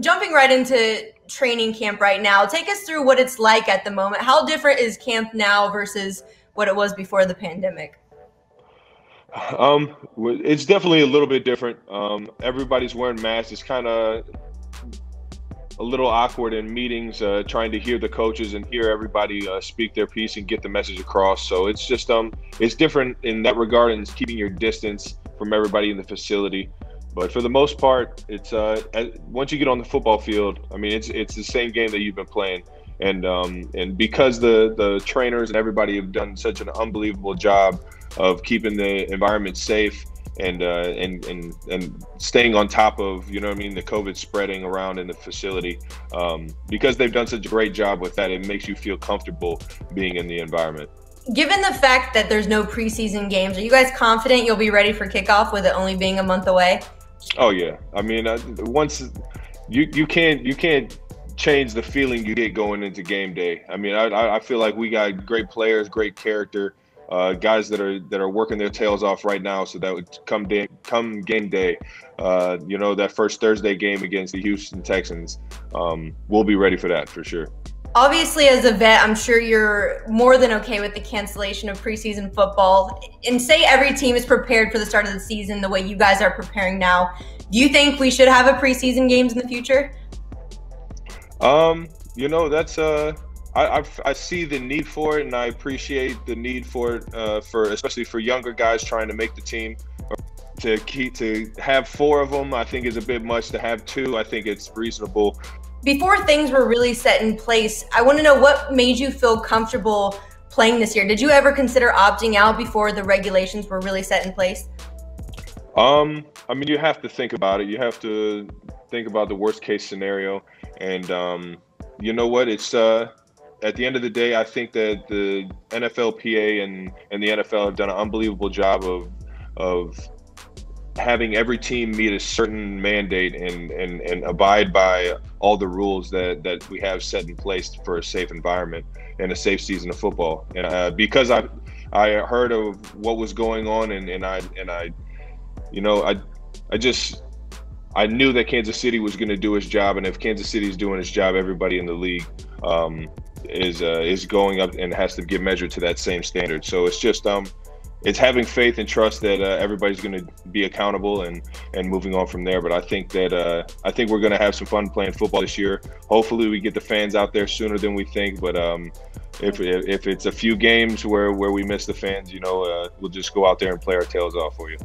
jumping right into training camp right now, take us through what it's like at the moment. How different is camp now versus what it was before the pandemic? Um, it's definitely a little bit different. Um, everybody's wearing masks. It's kind of a little awkward in meetings, uh, trying to hear the coaches and hear everybody uh, speak their piece and get the message across. So it's just um, it's different in that regard, and it's keeping your distance from everybody in the facility. But for the most part, it's uh, once you get on the football field, I mean, it's it's the same game that you've been playing, and um, and because the the trainers and everybody have done such an unbelievable job of keeping the environment safe and uh, and and and staying on top of you know I mean the COVID spreading around in the facility um, because they've done such a great job with that. It makes you feel comfortable being in the environment. Given the fact that there's no preseason games, are you guys confident you'll be ready for kickoff with it only being a month away? Oh yeah, I mean, uh, once you you can't you can't change the feeling you get going into game day. I mean, I I feel like we got great players, great character, uh, guys that are that are working their tails off right now. So that would come day, come game day. Uh, you know, that first Thursday game against the Houston Texans, um, we'll be ready for that for sure. Obviously, as a vet, I'm sure you're more than okay with the cancellation of preseason football. And say every team is prepared for the start of the season the way you guys are preparing now. Do you think we should have a preseason games in the future? Um, you know, that's uh I, I, I see the need for it, and I appreciate the need for it uh, for especially for younger guys trying to make the team. To keep to have four of them, I think is a bit much. To have two, I think it's reasonable before things were really set in place, I want to know what made you feel comfortable playing this year. Did you ever consider opting out before the regulations were really set in place? Um, I mean, you have to think about it. You have to think about the worst case scenario, and um, you know what? It's uh, at the end of the day, I think that the NFLPA and and the NFL have done an unbelievable job of of having every team meet a certain mandate and, and, and abide by all the rules that, that we have set in place for a safe environment and a safe season of football. And uh, because I I heard of what was going on and, and I and I you know I I just I knew that Kansas City was going to do its job, and if Kansas City is doing its job, everybody in the league um, is uh, is going up and has to get measured to that same standard. So it's just um, it's having faith and trust that uh, everybody's going to be accountable and and moving on from there. But I think that uh, I think we're going to have some fun playing football this year. Hopefully, we get the fans out there sooner than we think. But um, if if it's a few games where where we miss the fans, you know, uh, we'll just go out there and play our tails off for you.